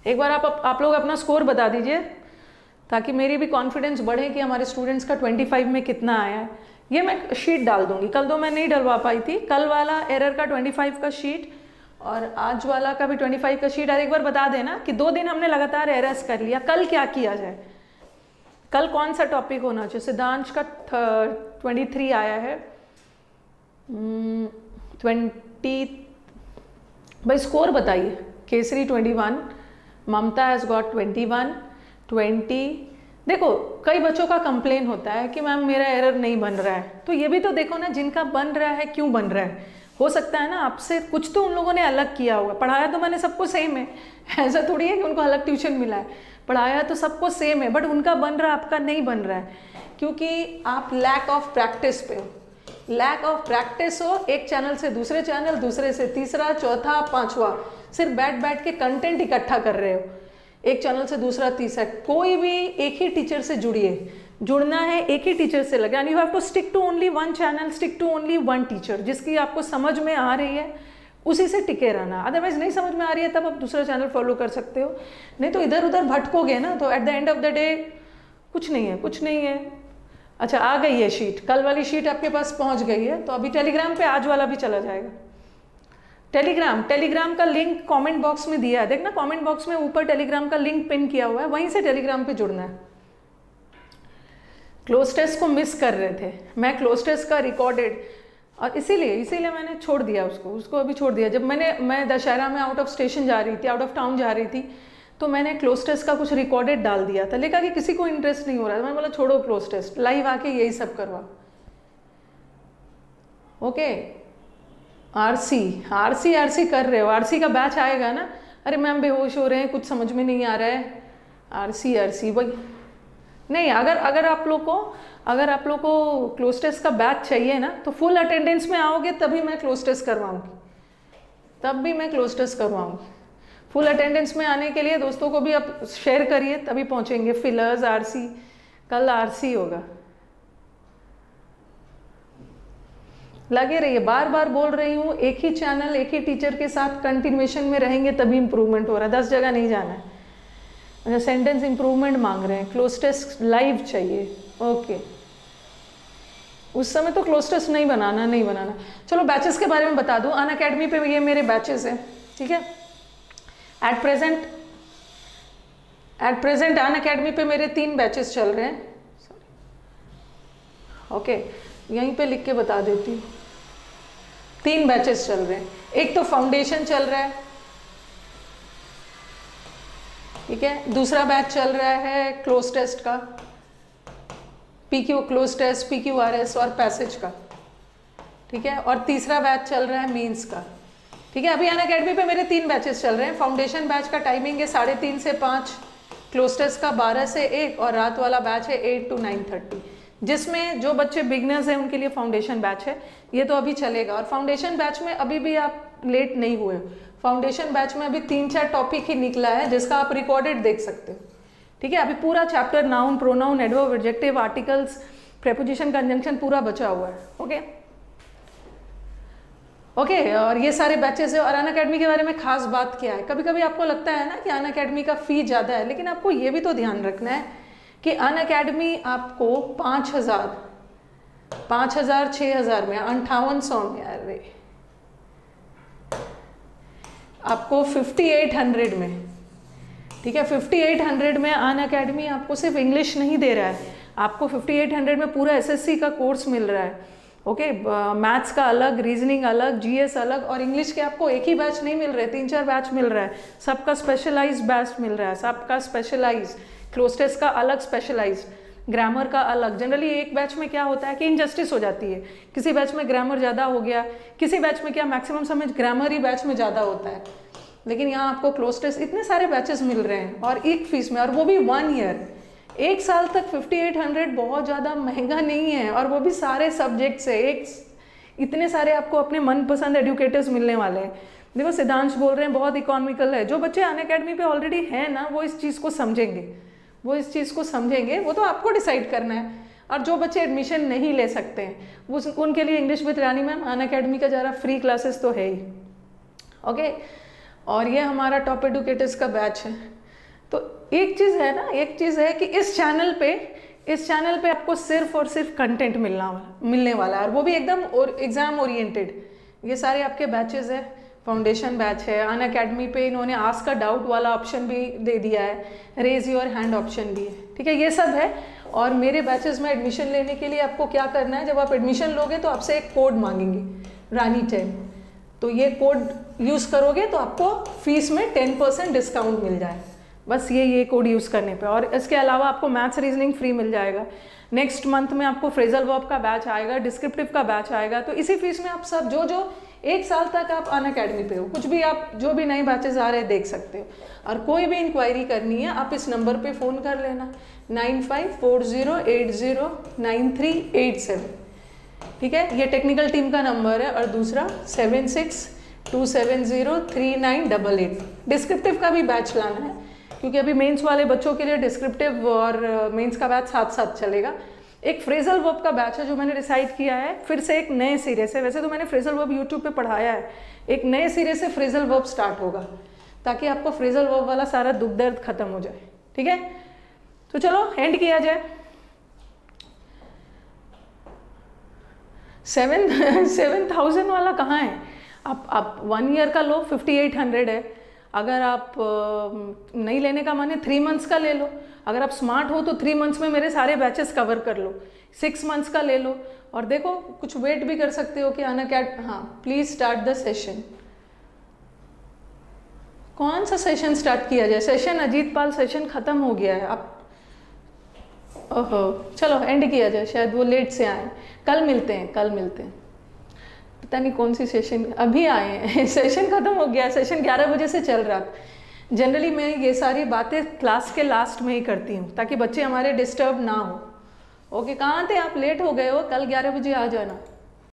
एक बार आप आप लोग अपना स्कोर बता दीजिए ताकि मेरी भी कॉन्फिडेंस बढ़े कि हमारे स्टूडेंट्स का 25 में कितना आया है। ये मैं शीट डाल दूँगी। कल दो मैं नहीं डलवा पाई थी। कल वाला एरर का 25 का शीट और आज वाला का भी 25 का शीट और एक बार बता देना कि दो दिन हमने लगातार एरर्स कर लिया। कल क्या किया जाए? कल कौन सा टॉपिक होना चाहिए? सिद्धांश का ट्वेंटी थ्री आया है। ट्वेंटी hmm, भाई स्कोर बताइए। Kesari twenty one Mamta has got twenty one twenty देखो, कई बच्चों का कंप्लेन होता है कि मैम मेरा एरर नहीं बन रहा है। तो ये भी तो देखो ना, जिनका बन रहा है, क्यों बन रहा है? हो सकता है ना, आपसे कुछ तो उन लोगों ने अलग किया होगा। पढ़ाया तो मैंने सबको सेम है। ऐसा थोड़ी है कि उनको अलग ट्यूशन मिला है। पढ़ाया तो सबको सेम है बट उनका बन रहा, आपका नहीं बन रहा है। क्योंकि आप लैक ऑफ़ प्रैक्टिस पे हो। लैक ऑफ़ प्रैक्टिस हो, एक चैनल से दूसरे चैनल दूसरे से तीसरा, चौथा, पांचवा। सिर्फ़ बैठ बैठ के कंटेंट इकट्ठा कर रहे हो। एक चैनल से दूसरा तीसरा, कोई भी एक ही टीचर से जुड़िए। जुड़ना है एक ही टीचर से लगे। You have to stick to only one channel stick to only one teacher जिसकी आपको समझ में आ रही है, उसी से टिके रहना। अदरवाइज़ नहीं समझ में आ रही है, तब आप दूसरा चैनल फॉलो कर सकते हो। नहीं तो इधर उधर भटकोगे ना तो at the end of the day कुछ नहीं है, कुछ नहीं है। अच्छा आ गई है शीट कल वाली शीट आपके पास पहुँच गई है तो अभी टेलीग्राम पे आज वाला भी चला जाएगा। टेलीग्राम टेलीग्राम का लिंक कमेंट बॉक्स में दिया है। देखना कमेंट बॉक्स में ऊपर टेलीग्राम का लिंक पिन किया हुआ है, वहीं से टेलीग्राम पे जुड़ना है। क्लोज टेस्ट को मिस कर रहे थे। मैं क्लोज टेस्ट का रिकॉर्डेड और इसीलिए इसीलिए मैंने छोड़ दिया उसको। उसको अभी छोड़ दिया। जब मैंने, मैं दशहरा में आउट ऑफ़ स्टेशन जा रही थी आउट ऑफ़ टाउन जा रही थी तो मैंने क्लोज टेस्ट का कुछ रिकॉर्डेड डाल दिया था। लेकिन कि किसी को इंटरेस्ट नहीं हो रहा था। मैंने बोला, छोड़ो क्लोज टेस्ट लाइव आके यही सब करवा। ओके आरसी आरसी आरसी कर रहे हो। आरसी का बैच आएगा ना? अरे मैम बेहोश हो रहे हैं, कुछ समझ में नहीं आ रहा है। आरसी आरसी, वही। नहीं, अगर अगर आप लोग को, अगर आप लोग को क्लोज टेस्ट का बैच चाहिए ना तो फुल अटेंडेंस में आओगे, तभी मैं क्लोज टेस्ट करवाऊँगी। तब भी मैं क्लोज टेस्ट करवाऊँगी। फुल अटेंडेंस में आने के लिए दोस्तों को भी आप शेयर करिए, तभी पहुँचेंगे। फिलर्स आरसी, कल आरसी होगा। लगे रहिए। बार बार बोल रही हूँ, एक ही चैनल एक ही टीचर के साथ कंटिन्यूएशन में रहेंगे तभी इंप्रूवमेंट हो रहा है। दस जगह नहीं जाना है। अच्छा सेंटेंस इंप्रूवमेंट मांग रहे हैं। क्लोज टेस्ट लाइव चाहिए। ओके उस समय तो क्लोज टेस्ट नहीं बनाना नहीं बनाना। चलो बैचेस के बारे में बता दूँ। अन अकेडमी पे ये मेरे बैचेस हैं। ठीक है? At present at present Unacademy पे मेरे तीन बैचेस चल रहे हैं। ओके यहीं पे लिख के बता देती हूँ। तीन बैचेस चल रहे हैं। एक तो फाउंडेशन चल रहा है। ठीक है? दूसरा बैच चल रहा है क्लोज टेस्ट का। P Q cloze test P Q R S और पैसेज का। ठीक है? और तीसरा बैच चल रहा है मीन्स का। ठीक है? अभी अन अकेडमी पे मेरे तीन बैचेस चल रहे हैं। फाउंडेशन बैच का टाइमिंग है साढ़े तीन से पाँच क्लोज टेस्ट का बारह से एक और रात वाला बैच है एट टू नाइन थर्टी जिसमें जो बच्चे बिगनर्स हैं उनके लिए फाउंडेशन बैच है। ये तो अभी चलेगा। और फाउंडेशन बैच में अभी भी आप लेट नहीं हुए फाउंडेशन बैच में अभी तीन चार टॉपिक ही निकला है जिसका आप रिकॉर्डेड देख सकते हो। ठीक है? अभी पूरा chapter noun pronoun adverb adjective articles preposition conjunction पूरा बचा हुआ है। ओके ओके okay, और ये सारे बैचेस है। और अन अकेडमी के बारे में खास बात क्या है? कभी कभी आपको लगता है ना कि अन अकेडमी का फ़ी ज़्यादा है लेकिन आपको ये भी तो ध्यान रखना है कि अन अकेडमी आपको पाँच हज़ार पाँच हज़ार छः हज़ार में, अंठावन सौ में अरे आपको फिफ्टी एट हंड्रेड में। ठीक है फिफ्टी एट हंड्रेड में अन अकेडमी आपको सिर्फ़ इंग्लिश नहीं दे रहा है। आपको फिफ्टी एट हंड्रेड में पूरा एसएससी का कोर्स मिल रहा है। ओके मैथ्स का अलग, रीजनिंग अलग जीएस अलग और इंग्लिश के आपको एक ही बैच नहीं मिल रहे, तीन चार बैच मिल रहा है। सबका स्पेशलाइज बैच मिल रहा है, सबका स्पेशलाइज क्लोज टेस्ट का अलग स्पेशलाइज ग्रामर का अलग। जनरली एक बैच में क्या होता है कि इनजस्टिस हो जाती है। किसी बैच में ग्रामर ज़्यादा हो गया, किसी बैच में क्या मैक्सिमम समय ग्रामर ही बैच में ज़्यादा होता है। लेकिन यहाँ आपको क्लोज टेस्ट इतने सारे बैचेस मिल रहे हैं और एक फ़ीस में, और वो भी वन ईयर एक साल तक 5800 बहुत ज़्यादा महँगा नहीं है और वो भी सारे सब्जेक्ट से। एक इतने सारे आपको अपने मनपसंद एडुकेटर्स मिलने वाले हैं। देखो सिद्धांश बोल रहे हैं, बहुत इकोनॉमिकल है। जो बच्चे अन अकेडमी पे ऑलरेडी हैं ना, वो इस चीज़ को समझेंगे। वो इस चीज़ को समझेंगे, वो तो आपको डिसाइड करना है। और जो बच्चे एडमिशन नहीं ले सकते हैं वो उनके लिए English with Rani ma'am Unacademy का ज़रा फ्री क्लासेस तो है ही। ओके और ये हमारा टॉप एडुकेटर्स का बैच है। तो एक चीज़ है ना, एक चीज़ है कि इस चैनल पे, इस चैनल पे आपको सिर्फ़ और सिर्फ़ कंटेंट मिलना, मिलने वाला है। और वो भी एकदम और एग्ज़ाम ओरिएंटेड ये सारे आपके बैचेज़ है। फाउंडेशन बैच है। अन अकेडमी पे इन्होंने आस्क का डाउट वाला ऑप्शन भी दे दिया है। रेज योर हैंड ऑप्शन भी। है ठीक है, ये सब है। और मेरे बैचेस में एडमिशन लेने के लिए आपको क्या करना है? जब आप एडमिशन लोगे तो आपसे एक कोड मांगेंगे, रानी टेन। तो ये कोड यूज़ करोगे तो आपको फ़ीस में टेन परसेंट डिस्काउंट मिल जाए। बस ये ये कोड यूज़ करने पे। और इसके अलावा आपको मैथ्स रीजनिंग फ्री मिल जाएगा। नेक्स्ट मंथ में आपको फ्रेजल वर्ब का बैच आएगा डिस्क्रिप्टिव का बैच आएगा। तो इसी फ़ीस में आप सब, जो जो एक साल तक आप अन अकेडमी पे हो। कुछ भी आप, जो भी नए बैचेज आ रहे हैं, देख सकते हो। और कोई भी इंक्वायरी करनी है, आप इस नंबर पे फ़ोन कर लेना। Nine five four zero eight zero nine three eight seven ठीक है? ये टेक्निकल टीम का नंबर है और दूसरा seven six two seven zero three nine double eight descriptive का भी बैच लाना है, क्योंकि अभी मेंस वाले बच्चों के लिए डिस्क्रिप्टिव और मेंस का बैच साथ साथ चलेगा। एक फ्रेजल वर्ब का बैच है जो मैंने डिसाइड किया है, फिर से एक नए सिरे से। वैसे तो मैंने फ्रेजल वर्ब यूट्यूब पे पढ़ाया है। एक नए सिरे से फ्रेजल वर्ब स्टार्ट होगा, ताकि आपको फ्रेजल वर्ब वाला सारा दुख दर्द खत्म हो जाए। ठीक है? तो चलो एंड किया जाए। सेवन सेवन थाउज़ेंड वाला कहाँ है? आप आप वन ईयर का लो फिफ्टी एट हंड्रेड है। अगर आप नहीं लेने का मन है थ्री मंथ्स का ले लो। अगर आप स्मार्ट हो तो थ्री मंथ्स में मेरे सारे बैचेस कवर कर लो। सिक्स मंथ्स का ले लो। और देखो, कुछ वेट भी कर सकते हो कि आना क्या हाँ प्लीज़ स्टार्ट द सेशन कौन सा सेशन स्टार्ट किया जाए? सेशन अजीत पाल सेशन ख़त्म हो गया है। आप ओहो, चलो एंड किया जाए, शायद वो लेट से आए। कल मिलते हैं, कल मिलते हैं। पता नहीं कौन सी सेशन अभी आए हैं। सेशन ख़त्म हो गया सेशन 11 बजे से चल रहा। जनरली मैं ये सारी बातें क्लास के लास्ट में ही करती हूँ, ताकि बच्चे हमारे डिस्टर्ब ना हो। ओके कहाँ थे आप? लेट हो गए हो, कल 11 बजे आ जाना।